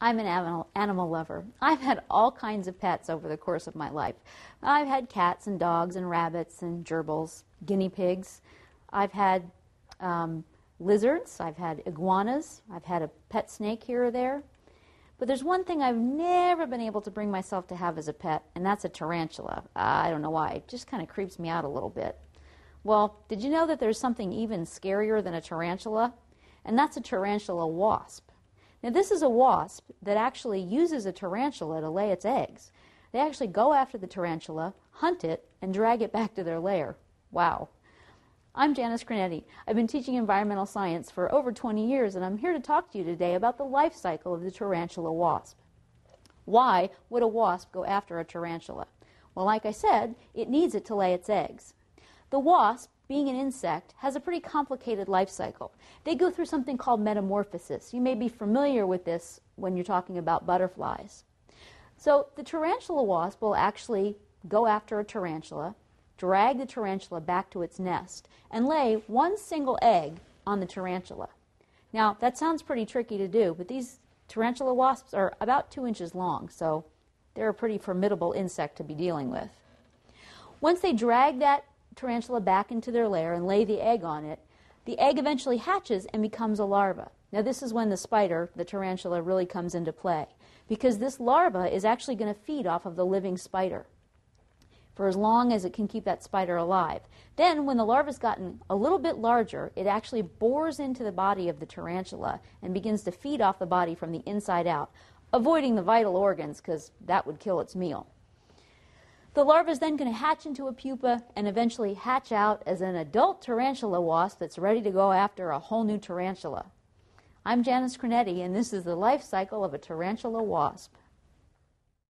I'm an animal, animal lover. I've had all kinds of pets over the course of my life. I've had cats and dogs and rabbits and gerbils, guinea pigs. I've had um, lizards. I've had iguanas. I've had a pet snake here or there. But there's one thing I've never been able to bring myself to have as a pet, and that's a tarantula. I don't know why. It just kind of creeps me out a little bit. Well, did you know that there's something even scarier than a tarantula? And that's a tarantula wasp. Now, this is a wasp that actually uses a tarantula to lay its eggs. They actually go after the tarantula, hunt it, and drag it back to their lair. Wow. I'm Janice Cronetti. I've been teaching environmental science for over 20 years, and I'm here to talk to you today about the life cycle of the tarantula wasp. Why would a wasp go after a tarantula? Well, like I said, it needs it to lay its eggs. The wasp, being an insect, has a pretty complicated life cycle. They go through something called metamorphosis. You may be familiar with this when you're talking about butterflies. So the tarantula wasp will actually go after a tarantula, drag the tarantula back to its nest, and lay one single egg on the tarantula. Now, that sounds pretty tricky to do, but these tarantula wasps are about two inches long, so they're a pretty formidable insect to be dealing with. Once they drag that tarantula back into their lair and lay the egg on it, the egg eventually hatches and becomes a larva. Now, this is when the spider, the tarantula, really comes into play because this larva is actually going to feed off of the living spider for as long as it can keep that spider alive. Then, when the larva's gotten a little bit larger, it actually bores into the body of the tarantula and begins to feed off the body from the inside out, avoiding the vital organs because that would kill its meal. The larva is then going to hatch into a pupa and eventually hatch out as an adult tarantula wasp that's ready to go after a whole new tarantula. I'm Janice Cronetti, and this is the life cycle of a tarantula wasp.